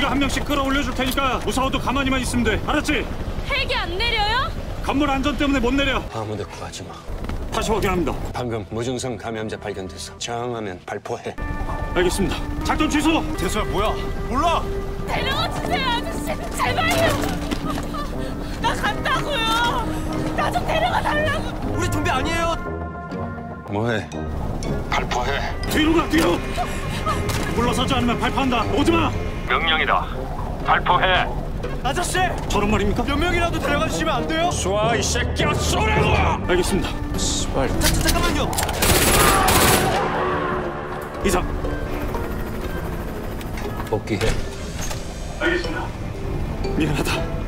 우리가 한 명씩 끌어올려 줄 테니까 무사워도 가만히만 있으면 돼. 알았지? 헬기 안 내려요? 건물 안전 때문에 못 내려. 아무도 구하지 마. 다시 확인합니다. 방금 무증상 감염자 발견돼서 정하면 발포해. 알겠습니다. 작전 취소. 대수야 뭐야? 몰라. 데려가 주세요 아저씨 제발요 나 간다고요 나 좀 데려가 달라고 우리 좀비 아니에요. 뭐해? 발포해. 뒤로 가 뒤로. 물러서지 않으면 발포한다. 오지 마. 명령이다. 발포해. 아저씨 저런 말입니까? 몇 명이라도 데려가 주시면 안 돼요? 쏴, 이 새끼야, 쏘라고! 알겠습니다. 자, 잠깐만요. 이상. 복귀해. 알겠습니다. 미안하다.